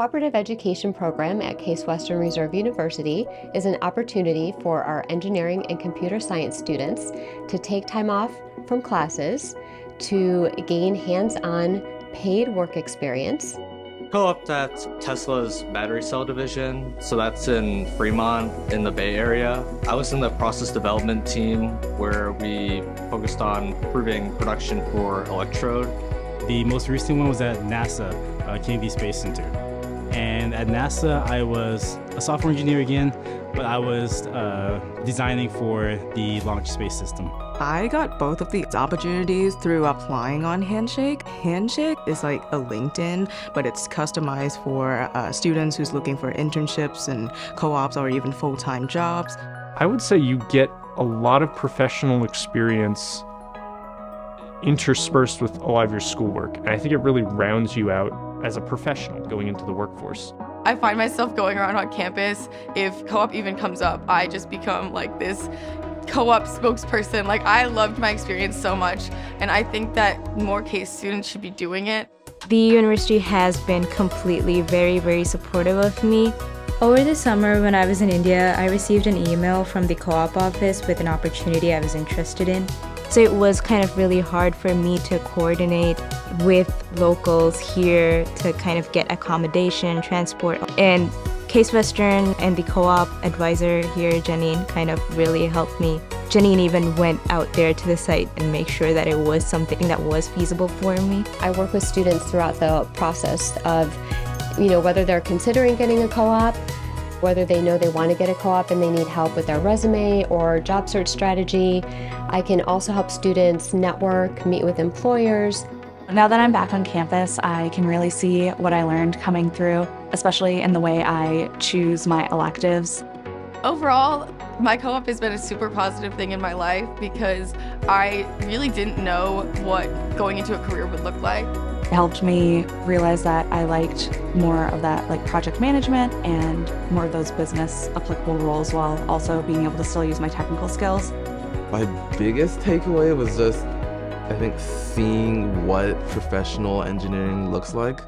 Cooperative Education Program at Case Western Reserve University is an opportunity for our engineering and computer science students to take time off from classes to gain hands-on paid work experience co-op at Tesla's battery cell division. So that's in Fremont in the Bay Area. I was in the process development team where we focused on improving production for electrode. The most recent one was at NASA, uh, Kennedy Space Center. And at NASA, I was a software engineer again, but I was uh, designing for the launch space system. I got both of these opportunities through applying on Handshake. Handshake is like a LinkedIn, but it's customized for uh, students who's looking for internships and co-ops or even full-time jobs. I would say you get a lot of professional experience interspersed with a lot of your schoolwork. And I think it really rounds you out as a professional going into the workforce. I find myself going around on campus. If co-op even comes up, I just become like this co-op spokesperson. Like I loved my experience so much and I think that more case students should be doing it. The university has been completely very, very supportive of me. Over the summer when I was in India, I received an email from the co-op office with an opportunity I was interested in. So it was kind of really hard for me to coordinate with locals here to kind of get accommodation, transport, and Case Western and the co-op advisor here, Janine, kind of really helped me. Janine even went out there to the site and make sure that it was something that was feasible for me. I work with students throughout the process of, you know, whether they're considering getting a co-op, whether they know they want to get a co-op and they need help with their resume or job search strategy. I can also help students network, meet with employers. Now that I'm back on campus, I can really see what I learned coming through, especially in the way I choose my electives. Overall, my co-op has been a super positive thing in my life because I really didn't know what going into a career would look like. Helped me realize that I liked more of that like project management and more of those business applicable roles while also being able to still use my technical skills. My biggest takeaway was just, I think, seeing what professional engineering looks like.